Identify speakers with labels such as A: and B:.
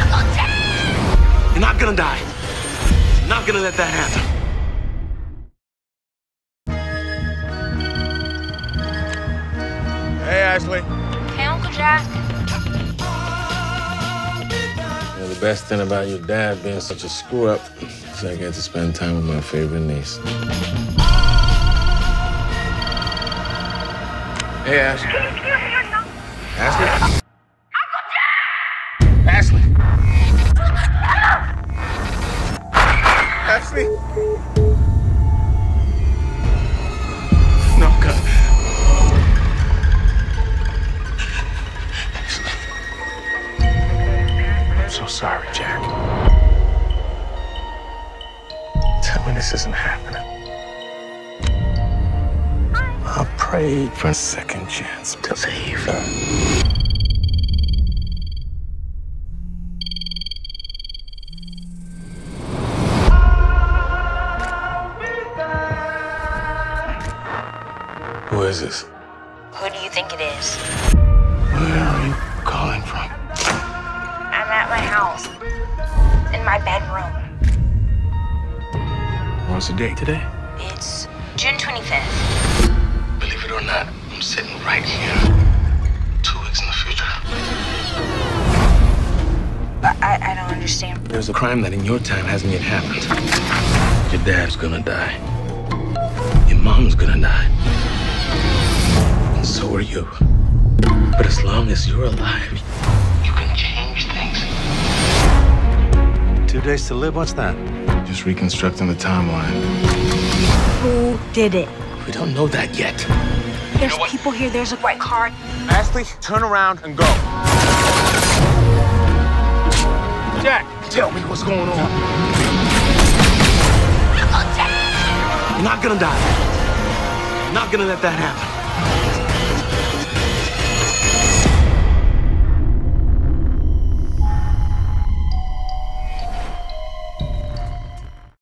A: You're not gonna die. You're not gonna let that happen.
B: Hey, Ashley.
C: Hey, Uncle Jack.
D: You know, the best thing about your dad being such a screw up is I get to spend time with my favorite niece.
B: Hey, Ashley. Ashley? Ashley. Ashley.
A: No, God. I'm so sorry, Jack. Tell me this isn't happening. I prayed for a second chance to save her. Who is this?
C: Who do you think it is?
A: Where are you calling from?
C: I'm at my house. In my bedroom.
A: What's the date today?
C: It's June 25th.
A: Believe it or not, I'm sitting right here. Two weeks in the future.
C: But I, I don't understand.
A: There's a crime that in your time hasn't yet happened. Your dad's gonna die. Your mom's gonna die. And so are you. But as long as you're alive, you can change things.
E: Two days to live? What's that?
D: Just reconstructing the timeline.
C: Who did it?
A: We don't know that yet.
C: There's people here. There's a white car.
B: Ashley, turn around and go. Jack.
A: Tell me what's going on. You're not gonna die. Not gonna let that happen.